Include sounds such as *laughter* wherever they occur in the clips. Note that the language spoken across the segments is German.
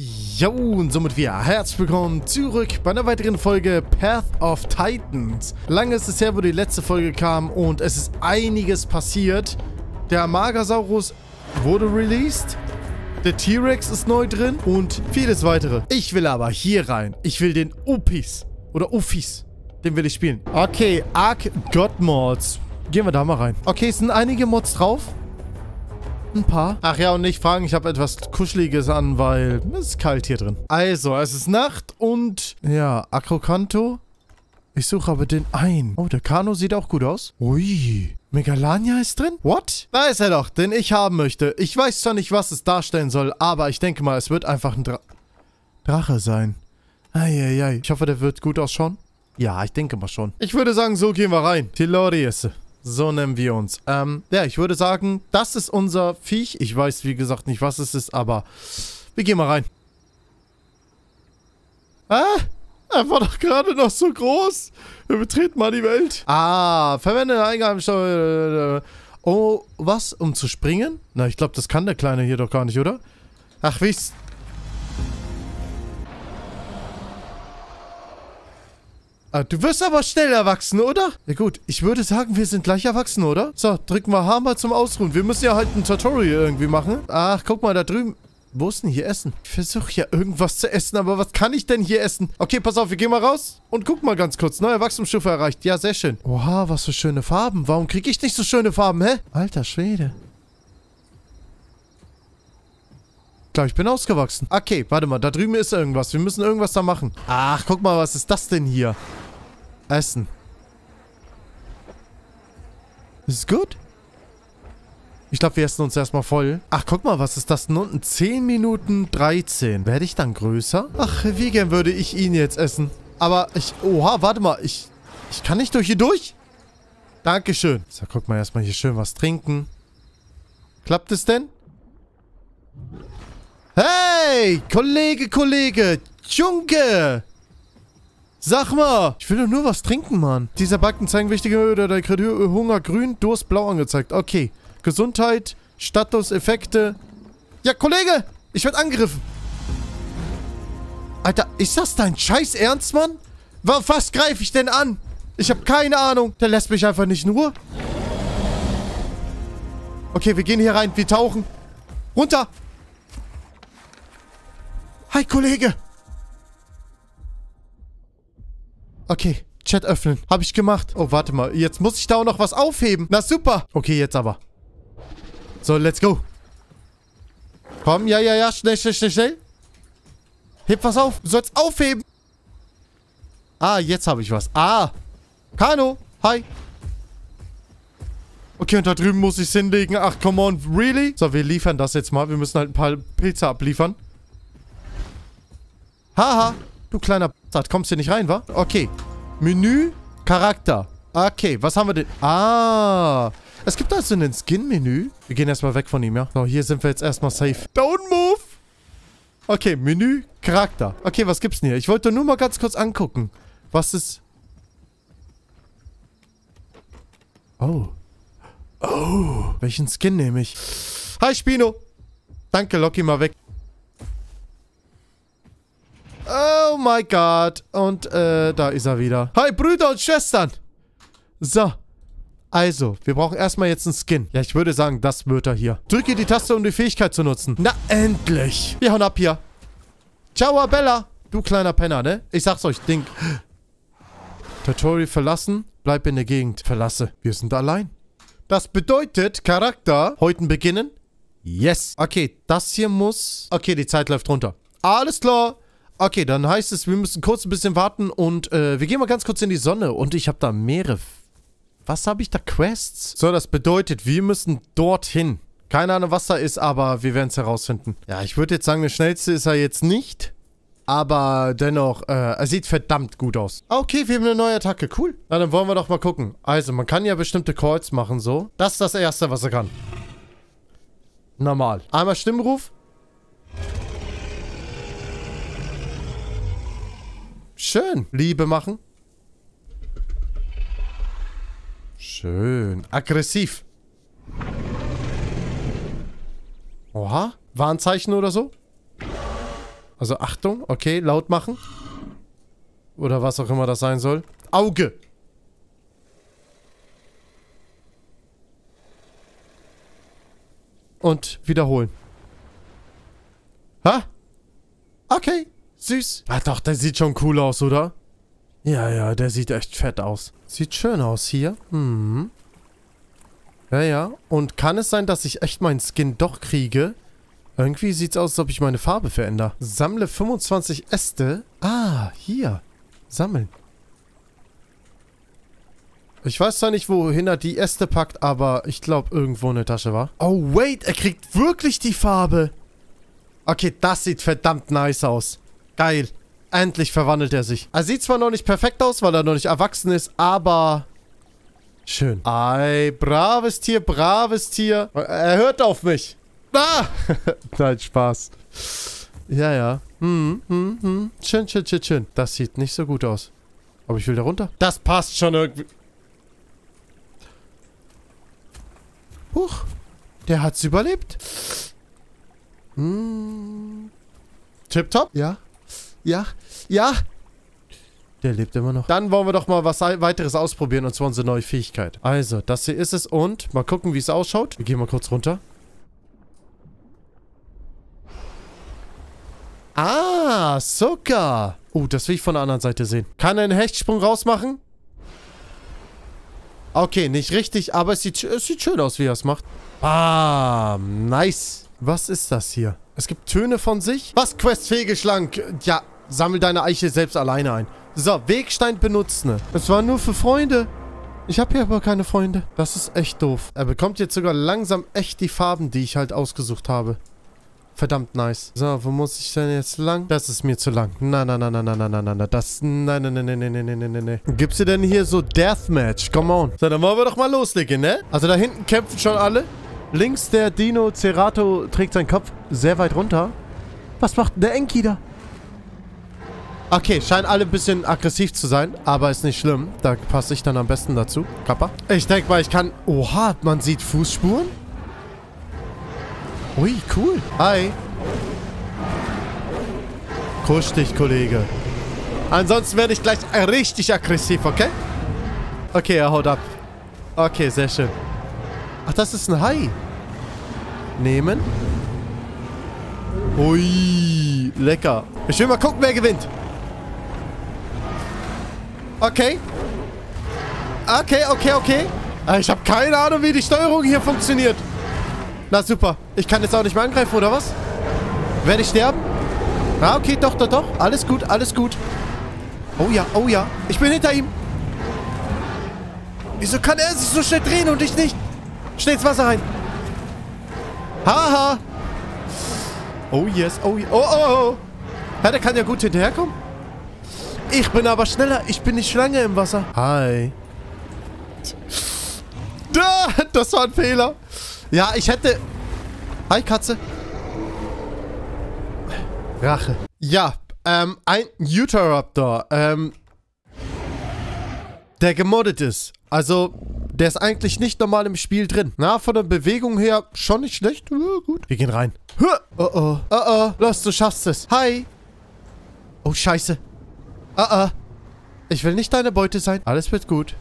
Jo, und somit wieder herzlich willkommen zurück bei einer weiteren Folge Path of Titans. Lange ist es her, wo die letzte Folge kam und es ist einiges passiert. Der Amagasaurus wurde released, der T-Rex ist neu drin und vieles weitere. Ich will aber hier rein. Ich will den Upis oder Uffis. Den will ich spielen. Okay, Ark God Mods. Gehen wir da mal rein. Okay, es sind einige Mods drauf. Ein paar. Ach ja, und nicht fragen, ich habe etwas Kuscheliges an, weil es ist kalt hier drin. Also, es ist Nacht und... Ja, Akrokanto. Ich suche aber den ein. Oh, der Kano sieht auch gut aus. Ui. Megalania ist drin? What? Da ist er doch, den ich haben möchte. Ich weiß zwar nicht, was es darstellen soll, aber ich denke mal, es wird einfach ein Dra Drache sein. Eieiei. Ich hoffe, der wird gut ausschauen. Ja, ich denke mal schon. Ich würde sagen, so gehen wir rein. Tilorius. So nennen wir uns. Ähm, ja, ich würde sagen, das ist unser Viech. Ich weiß, wie gesagt, nicht, was es ist, aber wir gehen mal rein. Ah, er war doch gerade noch so groß. Wir betreten mal die Welt. Ah, verwende Eingabesteuer. Oh, was? Um zu springen? Na, ich glaube, das kann der Kleine hier doch gar nicht, oder? Ach, wie ich's... Ah, du wirst aber schnell erwachsen, oder? Ja gut, ich würde sagen, wir sind gleich erwachsen, oder? So, drücken wir H mal zum Ausruhen. Wir müssen ja halt ein Tutorial irgendwie machen. Ach, guck mal, da drüben... Wo ist denn hier Essen? Ich versuche ja irgendwas zu essen, aber was kann ich denn hier essen? Okay, pass auf, wir gehen mal raus und gucken mal ganz kurz. Neue Wachstumsstufe erreicht. Ja, sehr schön. Oha, was für schöne Farben. Warum kriege ich nicht so schöne Farben, hä? Alter Schwede. Ich glaube, ich bin ausgewachsen. Okay, warte mal, da drüben ist irgendwas. Wir müssen irgendwas da machen. Ach, guck mal, was ist das denn hier? Essen. Ist gut? Ich glaube, wir essen uns erstmal voll. Ach, guck mal, was ist das denn unten? 10 Minuten 13. Werde ich dann größer? Ach, wie gern würde ich ihn jetzt essen. Aber ich... Oha, warte mal. Ich... Ich kann nicht durch hier durch? Dankeschön. So, guck mal erstmal hier schön was trinken. Klappt es denn? Hey, Kollege, Kollege. Junge. Sag mal. Ich will doch nur was trinken, Mann. Dieser Balken zeigen wichtige oder der Hunger grün, Durst blau angezeigt. Okay. Gesundheit, Status, Effekte. Ja, Kollege, ich werde angegriffen. Alter, ist das dein Scheiß Ernst, Mann? Was greife ich denn an? Ich habe keine Ahnung. Der lässt mich einfach nicht in Ruhe. Okay, wir gehen hier rein. Wir tauchen. Runter. Hi, Kollege. Okay, Chat öffnen. Habe ich gemacht. Oh, warte mal. Jetzt muss ich da auch noch was aufheben. Na, super. Okay, jetzt aber. So, let's go. Komm, ja, ja, ja. Schnell, schnell, schnell, schnell. Heb was auf. Du sollst aufheben. Ah, jetzt habe ich was. Ah. Kano. Hi. Okay, und da drüben muss ich es hinlegen. Ach, come on. Really? So, wir liefern das jetzt mal. Wir müssen halt ein paar Pilze abliefern. Haha. Du kleiner Bastard. Kommst hier nicht rein, wa? Okay. Menü. Charakter. Okay, was haben wir denn? Ah. Es gibt also ein Skin-Menü. Wir gehen erstmal weg von ihm, ja? So, hier sind wir jetzt erstmal safe. Don't move! Okay, Menü, Charakter. Okay, was gibt's denn hier? Ich wollte nur mal ganz kurz angucken. Was ist... Oh. Oh. Welchen Skin nehme ich? Hi, Spino. Danke, lock mal weg. My God. Und, äh, da ist er wieder. Hi, Brüder und Schwestern. So. Also, wir brauchen erstmal jetzt einen Skin. Ja, ich würde sagen, das wird er hier. Drücke die Taste, um die Fähigkeit zu nutzen. Na, endlich. Wir hauen ab hier. Ciao, Bella. Du kleiner Penner, ne? Ich sag's euch, Ding. Tutorial verlassen. Bleib in der Gegend. Verlasse. Wir sind allein. Das bedeutet, Charakter, heute beginnen. Yes. Okay, das hier muss... Okay, die Zeit läuft runter. Alles klar. Okay, dann heißt es, wir müssen kurz ein bisschen warten und äh, wir gehen mal ganz kurz in die Sonne. Und ich habe da mehrere... Was habe ich da? Quests? So, das bedeutet, wir müssen dorthin. Keine Ahnung, was da ist, aber wir werden es herausfinden. Ja, ich würde jetzt sagen, der schnellste ist er jetzt nicht. Aber dennoch, äh, er sieht verdammt gut aus. Okay, wir haben eine neue Attacke. Cool. Na, dann wollen wir doch mal gucken. Also, man kann ja bestimmte Calls machen, so. Das ist das Erste, was er kann. Normal. Einmal Stimmruf. Schön. Liebe machen. Schön. Aggressiv. Oha. Warnzeichen oder so? Also Achtung, okay, laut machen. Oder was auch immer das sein soll. Auge. Und wiederholen. Ha? Okay, süß. Ah doch, der sieht schon cool aus, oder? Ja, ja, der sieht echt fett aus. Sieht schön aus hier. Hm. Ja, ja. Und kann es sein, dass ich echt meinen Skin doch kriege? Irgendwie sieht es aus, als ob ich meine Farbe verändere. Sammle 25 Äste. Ah, hier. Sammeln. Ich weiß zwar nicht, wohin er die Äste packt, aber ich glaube, irgendwo in der Tasche war. Oh, wait, er kriegt wirklich die Farbe. Okay, das sieht verdammt nice aus. Geil. Endlich verwandelt er sich. Er sieht zwar noch nicht perfekt aus, weil er noch nicht erwachsen ist, aber... Schön. Ei, braves Tier, braves Tier. Er hört auf mich. Ah! *laughs* Nein, Spaß. Ja, ja. Hm, hm, hm. Schön, schön, schön, schön. Das sieht nicht so gut aus. Aber ich will da runter. Das passt schon irgendwie. Huch. Der hat's überlebt. Hm. Tipptopp? Ja. Ja. Ja. Der lebt immer noch. Dann wollen wir doch mal was weiteres ausprobieren, und zwar unsere neue Fähigkeit. Also, das hier ist es und mal gucken, wie es ausschaut. Wir gehen mal kurz runter. Ah, sogar. Oh, das will ich von der anderen Seite sehen. Kann er einen Hechtsprung rausmachen? Okay, nicht richtig, aber es sieht, es sieht schön aus, wie er es macht. Ah, nice. Was ist das hier? Es gibt Töne von sich. Was, Quest fehlgeschlank? Ja, sammel deine Eiche selbst alleine ein. So, Wegstein benutzen. Es war nur für Freunde. Ich habe hier aber keine Freunde. Das ist echt doof. Er bekommt jetzt sogar langsam echt die Farben, die ich halt ausgesucht habe. Verdammt nice. So, wo muss ich denn jetzt lang? Das ist mir zu lang. Nein, nein, nein, nein, nein, nein, nein, nein. Das, nein, nein, nein, nein, nein, nein, nein, nein, nein. Gibt's dir denn hier so Deathmatch? Come on. So, dann wollen wir doch mal loslegen, ne? Also da hinten kämpfen schon alle. Links der Dino Cerato trägt seinen Kopf sehr weit runter. Was macht der Enki da? Okay, scheinen alle ein bisschen aggressiv zu sein, aber ist nicht schlimm. Da passe ich dann am besten dazu. Kappa. Ich denke mal, ich kann... Oha, man sieht Fußspuren? Ui, cool. Hi. Kusch dich, Kollege. Ansonsten werde ich gleich richtig aggressiv, okay? Okay, er haut ab. Okay, sehr schön. Ach, das ist ein Hai. Nehmen. Ui, lecker. Ich will mal gucken, wer gewinnt. Okay. Okay, okay, okay. Ah, ich habe keine Ahnung, wie die Steuerung hier funktioniert. Na super. Ich kann jetzt auch nicht mehr angreifen, oder was? Werde ich sterben? Ah, okay, doch, doch, doch. Alles gut, alles gut. Oh ja, oh ja. Ich bin hinter ihm. Wieso kann er sich so schnell drehen und ich nicht? Schnell ins Wasser rein. Haha. Oh yes, oh, oh, oh, oh. Ja, der kann ja gut hinterherkommen. Ich bin aber schneller. Ich bin nicht Schlange im Wasser. Hi. Das war ein Fehler. Ja, ich hätte... Hi, Katze. Rache. Ja, ähm, ein Uteraptor, ähm, der gemoddet ist. Also, der ist eigentlich nicht normal im Spiel drin. Na, von der Bewegung her schon nicht schlecht. Ja, gut. Wir gehen rein. Oh, oh. Oh, oh. Los, du schaffst es. Hi. Oh, scheiße. Oh, oh. Ich will nicht deine Beute sein. Alles wird gut.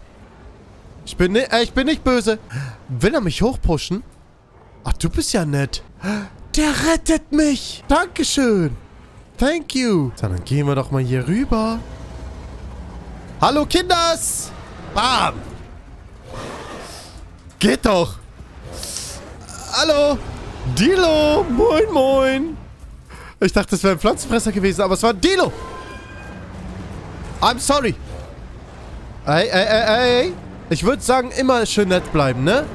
Ich bin, äh, ich bin nicht böse. Will er mich hochpushen? Ach, du bist ja nett. Der rettet mich. Dankeschön. Thank you. So, dann gehen wir doch mal hier rüber. Hallo, Kinders. Bam. Geht doch. Hallo. Dilo. Moin, moin. Ich dachte, das wäre ein Pflanzenfresser gewesen, aber es war Dilo. I'm sorry. Ey, ey, ey, ey. Ich würde sagen, immer schön nett bleiben, ne?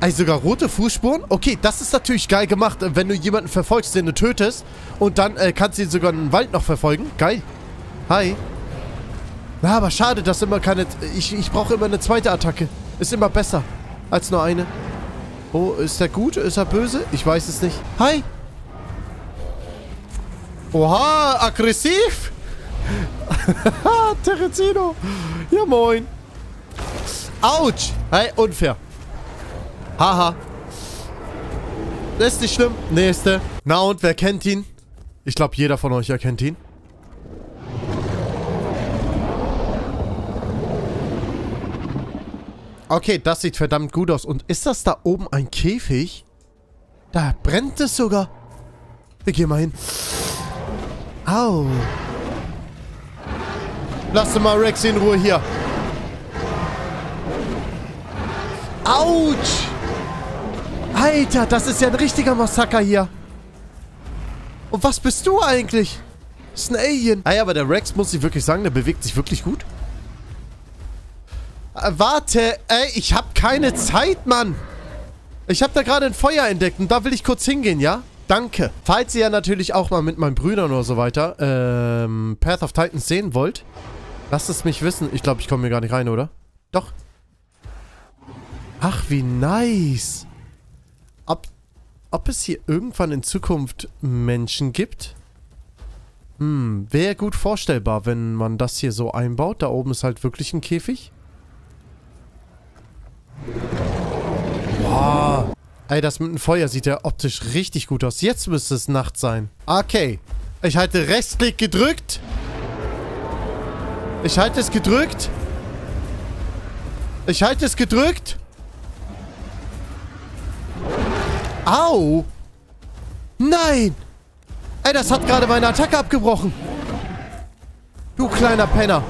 Ey, sogar rote Fußspuren? Okay, das ist natürlich geil gemacht, wenn du jemanden verfolgst, den du tötest. Und dann äh, kannst du ihn sogar den Wald noch verfolgen. Geil. Hi. Ja, aber schade, dass immer keine... Ich, ich brauche immer eine zweite Attacke. Ist immer besser als nur eine. Oh, ist er gut? Ist er böse? Ich weiß es nicht. Hi. Oha, aggressiv. *laughs* Terenzino. Ja, moin. Autsch. Hey, unfair. Haha. Das ist nicht schlimm. Nächste. Na und, wer kennt ihn? Ich glaube, jeder von euch erkennt ihn. Okay, das sieht verdammt gut aus. Und ist das da oben ein Käfig? Da brennt es sogar. Wir gehen mal hin. Au. Lass mal Rex in Ruhe hier. Autsch! Alter, das ist ja ein richtiger Massaker hier. Und was bist du eigentlich? Das ist ein Alien. Ah ja, aber der Rex, muss ich wirklich sagen, der bewegt sich wirklich gut. Äh, warte, ey, ich hab keine Zeit, Mann. Ich hab da gerade ein Feuer entdeckt und da will ich kurz hingehen, ja? Danke. Falls ihr ja natürlich auch mal mit meinen Brüdern oder so weiter ähm, Path of Titans sehen wollt, lasst es mich wissen. Ich glaube, ich komme hier gar nicht rein, oder? Doch. Ach, wie nice. Ob, ob es hier irgendwann in Zukunft Menschen gibt? Hm, wäre gut vorstellbar, wenn man das hier so einbaut. Da oben ist halt wirklich ein Käfig. Wow. Ey, das mit dem Feuer sieht ja optisch richtig gut aus. Jetzt müsste es Nacht sein. Okay. Ich halte Rechtsklick gedrückt. Ich halte es gedrückt. Ich halte es gedrückt. Au! Nein! Ey, das hat gerade meine Attacke abgebrochen. Du kleiner Penner.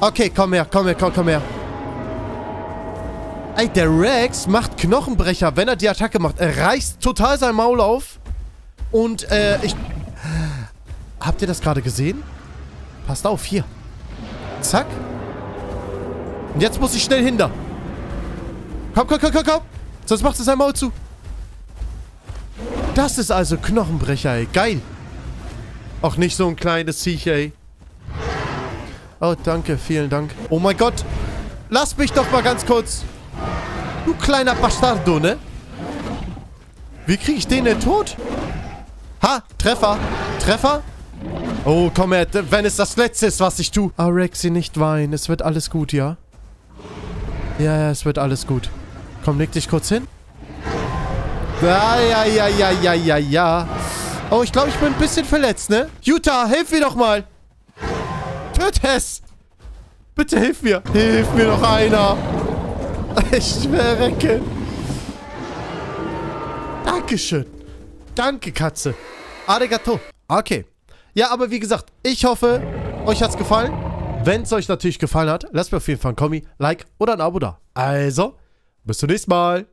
Okay, komm her, komm her, komm, komm her. Ey, der Rex macht Knochenbrecher, wenn er die Attacke macht. Er reißt total sein Maul auf. Und, äh, ich... Habt ihr das gerade gesehen? Passt auf, hier. Zack. Und jetzt muss ich schnell hinter. Komm, komm, komm, komm, komm. Sonst macht er sein Maul zu. Das ist also Knochenbrecher, ey. Geil. Auch nicht so ein kleines Viech, ey. Oh, danke. Vielen Dank. Oh mein Gott. Lass mich doch mal ganz kurz. Du kleiner Bastardo, ne? Wie kriege ich den denn tot? Ha, Treffer. Treffer? Oh, komm her, wenn es das Letzte ist, was ich tue. Ah, Rexy, nicht weinen. Es wird alles gut, ja? Ja, ja, es wird alles gut. Komm, leg dich kurz hin. Ja, ja, ja, ja, ja, ja, ja. Oh, ich glaube, ich bin ein bisschen verletzt, ne? Jutta, hilf mir doch mal. Töt es. Bitte hilf mir. Hilf mir doch einer. *laughs* Ich verrecke. Dankeschön. Danke, Katze. Arigato. Okay. Ja, aber wie gesagt, ich hoffe, euch hat's gefallen. Wenn es euch natürlich gefallen hat, lasst mir auf jeden Fall ein Kommi, Like oder ein Abo da. Also, bis zum nächsten Mal.